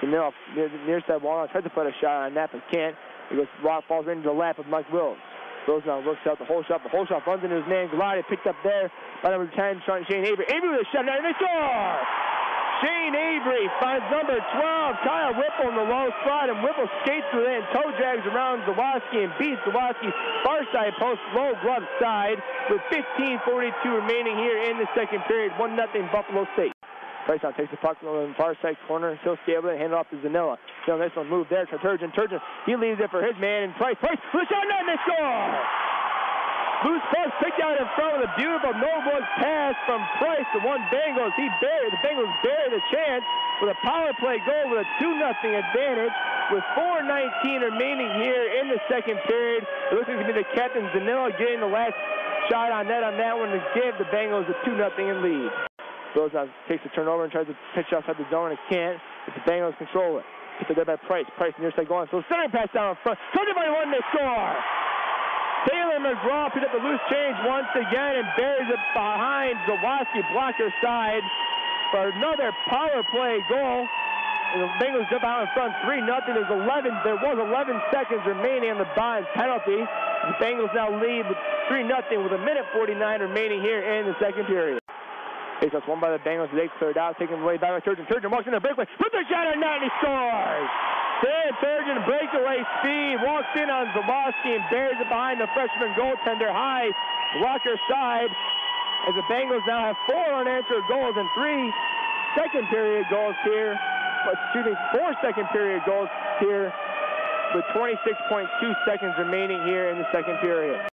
Danilo near, near side wall, tries to put a shot on that, but can't. He goes, rock falls into the lap of Mike Wills. Wills now looks out the whole shot. The whole shot runs into his man, Galati, picked up there by number 10, Shane Avery. Avery with a shot, and they score! Shane Avery finds number 12, Kyle Whipple in the low spot, and Whipple skates with it and toe drags around Zawoski and beats Zawoski far side post, low glove side, with 15.42 remaining here in the second period. 1 0 Buffalo State. Price now takes the puck on the far side corner. He'll stay able to hand it off to Zanilla. So this one move there Turgeon. Turgeon, he leaves it for his man, and Price, Price, the shot, and they score! Loose puck picked out in front with a beautiful no-look pass from Price to one Bengals. He buried, the Bengals buried the chance with a power play goal with a 2-0 advantage with 4.19 remaining here in the second period. It looks like to be the captain Zanilla getting the last shot on net on that one to give the Bengals a 2-0 lead. Out, takes the turnover and tries to pitch outside the zone and can't, but the Bengals control it. Gets it there by Price. Price near side going. So center pass down in front. Turns by one, they score! Taylor McGraw picked up the loose change once again and buries it behind Zawoski blocker side for another power play goal. And the Bengals jump out in front 3 nothing. There's 11. There was 11 seconds remaining on the Bonds penalty. The Bengals now lead 3 nothing with a minute 49 remaining here in the second period. Faceoff's won by the Bengals. They cleared out, taking away by Turgeon. Turgeon walks in the breakaway, puts a shot on net, and he scores! Sam Turgeon breakaway speed, walks in on Zawoski and buries it behind the freshman goaltender high blocker side. As the Bengals now have four unanswered goals and three second period goals here. Excuse me, four second period goals here with 26.2 seconds remaining here in the second period.